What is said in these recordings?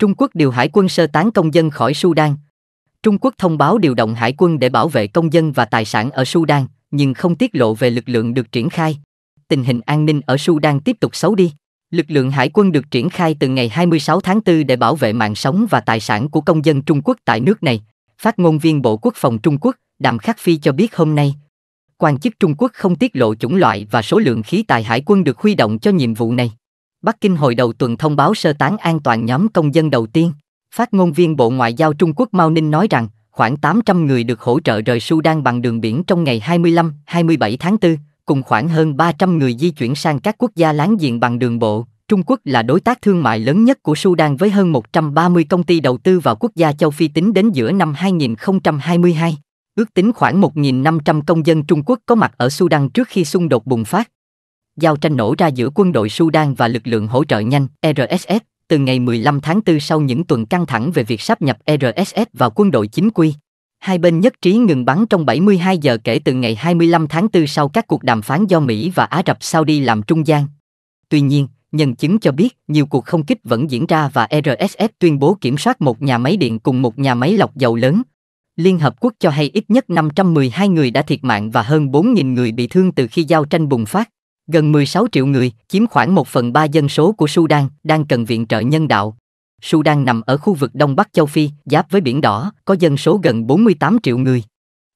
Trung Quốc điều hải quân sơ tán công dân khỏi Sudan. Trung Quốc thông báo điều động hải quân để bảo vệ công dân và tài sản ở Sudan, nhưng không tiết lộ về lực lượng được triển khai. Tình hình an ninh ở Sudan tiếp tục xấu đi. Lực lượng hải quân được triển khai từ ngày 26 tháng 4 để bảo vệ mạng sống và tài sản của công dân Trung Quốc tại nước này. Phát ngôn viên Bộ Quốc phòng Trung Quốc, Đàm Khắc Phi cho biết hôm nay, quan chức Trung Quốc không tiết lộ chủng loại và số lượng khí tài hải quân được huy động cho nhiệm vụ này. Bắc Kinh hồi đầu tuần thông báo sơ tán an toàn nhóm công dân đầu tiên. Phát ngôn viên Bộ Ngoại giao Trung Quốc Mao Ninh nói rằng, khoảng 800 người được hỗ trợ rời Sudan bằng đường biển trong ngày 25-27 tháng 4, cùng khoảng hơn 300 người di chuyển sang các quốc gia láng giềng bằng đường bộ. Trung Quốc là đối tác thương mại lớn nhất của Sudan với hơn 130 công ty đầu tư vào quốc gia châu Phi tính đến giữa năm 2022. Ước tính khoảng 1.500 công dân Trung Quốc có mặt ở Sudan trước khi xung đột bùng phát. Giao tranh nổ ra giữa quân đội Sudan và lực lượng hỗ trợ nhanh RSF từ ngày 15 tháng 4 sau những tuần căng thẳng về việc sáp nhập RSF vào quân đội chính quy. Hai bên nhất trí ngừng bắn trong 72 giờ kể từ ngày 25 tháng 4 sau các cuộc đàm phán do Mỹ và Ả Rập Saudi làm trung gian. Tuy nhiên, nhân chứng cho biết nhiều cuộc không kích vẫn diễn ra và RSF tuyên bố kiểm soát một nhà máy điện cùng một nhà máy lọc dầu lớn. Liên Hợp Quốc cho hay ít nhất 512 người đã thiệt mạng và hơn 4.000 người bị thương từ khi giao tranh bùng phát. Gần 16 triệu người, chiếm khoảng 1 phần 3 dân số của Sudan, đang cần viện trợ nhân đạo. Sudan nằm ở khu vực Đông Bắc châu Phi, giáp với Biển Đỏ, có dân số gần 48 triệu người.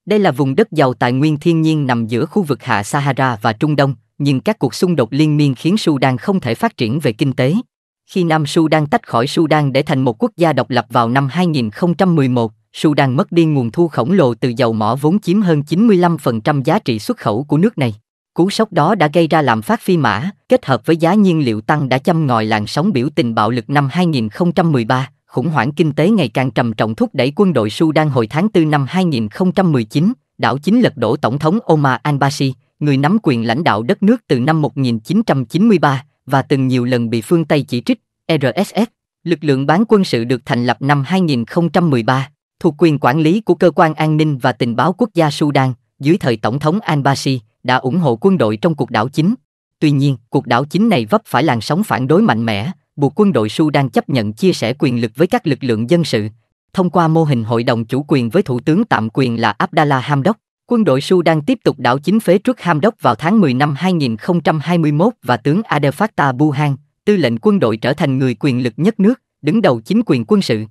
Đây là vùng đất giàu tài nguyên thiên nhiên nằm giữa khu vực hạ Sahara và Trung Đông, nhưng các cuộc xung đột liên miên khiến Sudan không thể phát triển về kinh tế. Khi Nam Sudan tách khỏi Sudan để thành một quốc gia độc lập vào năm 2011, Sudan mất đi nguồn thu khổng lồ từ dầu mỏ vốn chiếm hơn 95% giá trị xuất khẩu của nước này. Cú sốc đó đã gây ra lạm phát phi mã, kết hợp với giá nhiên liệu tăng đã châm ngòi làn sóng biểu tình bạo lực năm 2013, khủng hoảng kinh tế ngày càng trầm trọng thúc đẩy quân đội Sudan hồi tháng 4 năm 2019, đảo chính lật đổ Tổng thống Omar al-Bashir, người nắm quyền lãnh đạo đất nước từ năm 1993 và từng nhiều lần bị phương Tây chỉ trích, RSF, lực lượng bán quân sự được thành lập năm 2013, thuộc quyền quản lý của Cơ quan An ninh và Tình báo Quốc gia Sudan, dưới thời Tổng thống al-Bashir, đã ủng hộ quân đội trong cuộc đảo chính. Tuy nhiên, cuộc đảo chính này vấp phải làn sóng phản đối mạnh mẽ, buộc quân đội Sudan chấp nhận chia sẻ quyền lực với các lực lượng dân sự. Thông qua mô hình hội đồng chủ quyền với thủ tướng tạm quyền là Abdallah Hamdok, quân đội Sudan tiếp tục đảo chính phế truất Hamdok vào tháng 10 năm 2021 và tướng Adel Fattah Buhan, tư lệnh quân đội trở thành người quyền lực nhất nước, đứng đầu chính quyền quân sự.